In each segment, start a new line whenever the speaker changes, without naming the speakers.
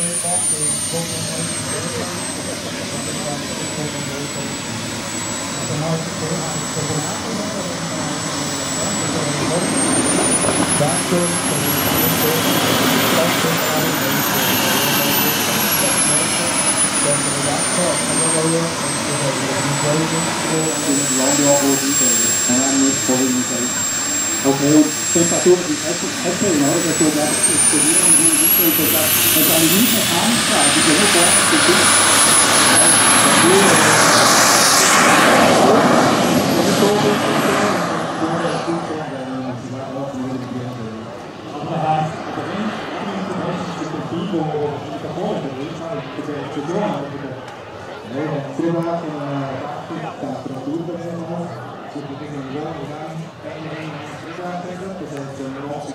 với các thì cô mới để cho mình làm cái cô mới cô tôi nói cô ăn cô nói cô nói cô nói đã cơm từ những cô đã cơm ăn những cô dan terlibat kok kalau kalau kalau kalau kalau kalau kalau kalau kalau kalau und Temperatur ist Apple, ja, das so das explodieren wie Winkel, so das ist eine riesen Anfrage, die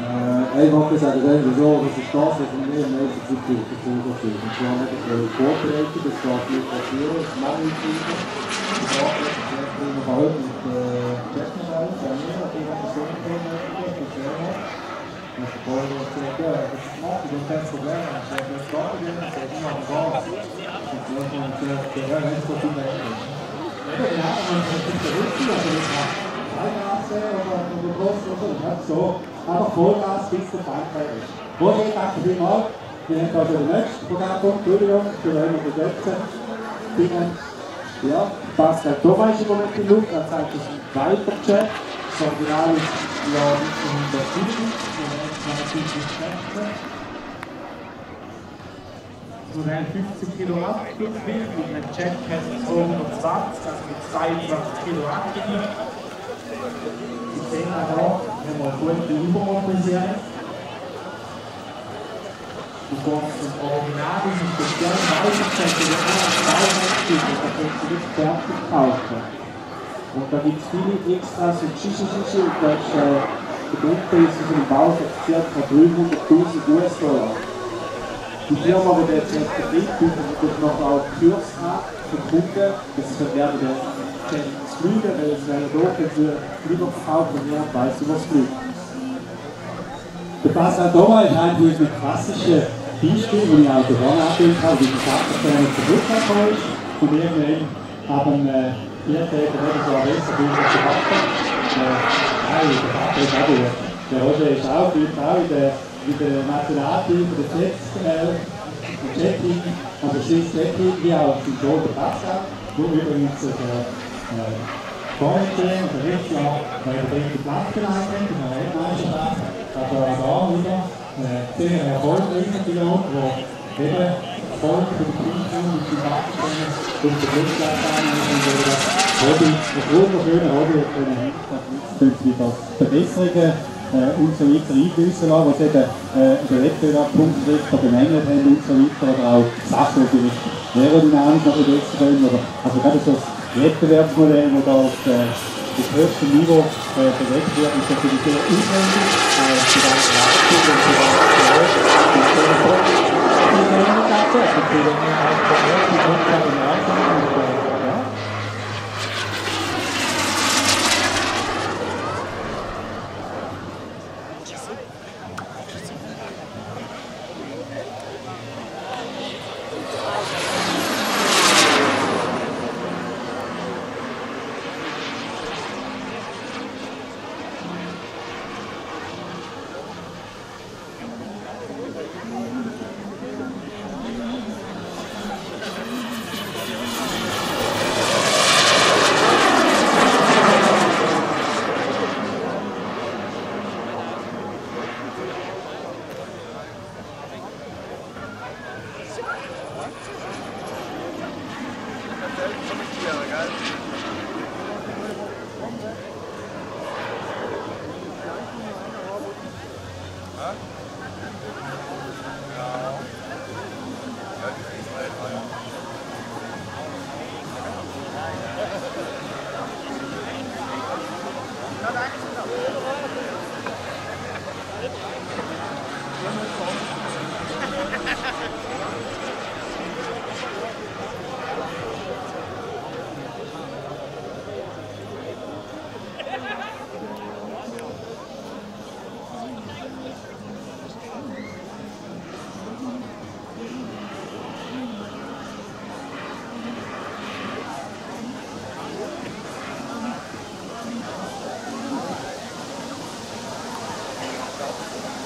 Äh, ich mag sagen, so, das ist das, was mir am meisten zu tun hat. Und zwar nicht die Vorbereitung, das geht nicht passieren, das mache ich nicht. Ich mache das jetzt immer halt mit Jetmodell, bei mir, die haben das so gekommen, das ist sehr gut. Und der Paul hat gesagt, ja, das macht ich, kein Problem. Ich sage, das geht nicht, ich sage, ich mache Gas. Und dann hat er gesagt, ja, wenn es gut in der Ende ist.
Ja, genau, und das ist der Rücken, also das macht kein Gas oder, oder groß oder so, nicht so. Einfach Vollgas bis zur Frankreich ist. Roger, danke vielmals. Wir haben also den nächsten Programmpunkt, Entschuldigung, für den wir versetzen. Vielen
Ja, Pascal Thomas ist im Moment in Luft, er zeigt uns einen weiteren Chat. Das Original ist im Jahr 1907, so ein 50 Kilo Abfluggewicht mit einem Jetpack 220, also mit 22 Kilo Abgewicht. Sie sehen auch haben wir eine gute Übermotorisierung. Du kommst zum Original, das ist speziell Weitercheck, der auch als Bauwerkstück, da kannst du nicht fertig kaufen. Und da gibt es viele Extras und Shishi und da ist äh, der Grundpreis für von ca. 300.000 US-Dollar. Die Firma, die jetzt nicht betrieben, bietet noch auch Kurs an für Kunden, dass sie werden doof, wenn sie lieber verkaufen und niemand weiß über das Fliegen.
Der Pascal Thomas ist einer unserer klassischen Beispiele, die ich auch angeführt habe, wie die Sache zur Flugzeug ist. Und irgendwann haben äh, vier Tage oder so besser uns zu machen. Äh, nein, der gut. Der Roger ist auch, fliegt auch in der, in der Nationalteam, der Jets, äh, Jetteam, also Swiss Jetteam, wie auch im Joe der Pascal, wo übrigens äh, Vorstehen und der Richter bei der dritten Platz sind, in der Weltmeisterschaft. Also auch da wieder äh, sehr erfolgreicher Pilot, der eben Erfolg für die Kinder und die Wachstum und der Glücksplatz und das Hobby, das wunderschöne Hobby können wieder Verbesserungen äh, und so weiter einfließen lassen, was eben äh, der Wettbewerbspunktrichter bemängelt haben und so weiter, oder auch Sachen, die vielleicht aerodynamisch noch besser können, also gerade so Wettbewerbsmodell, das da auf äh, das höchste Niveau äh, bewegt wird, ist natürlich sehr aufwendig, äh, die ganze Leistung und die ganze Gerät und so. Die tatsächlich, die nehmen auch die erste Grundlage in Ordnung und äh, ja.
that.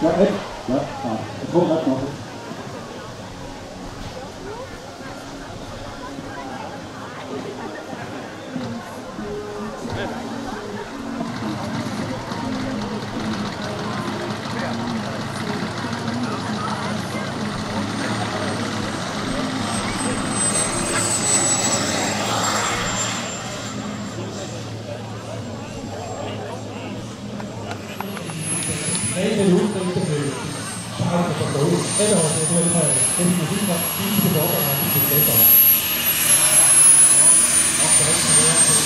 Ja, echt? Ja, ja. Ah,
ik dat nog. Naik dari urusan itu dari cara tertentu, ada waktu itu ada jadi mungkin kan ini sebuah orang yang tidak tahu. Oke,